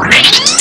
Whee!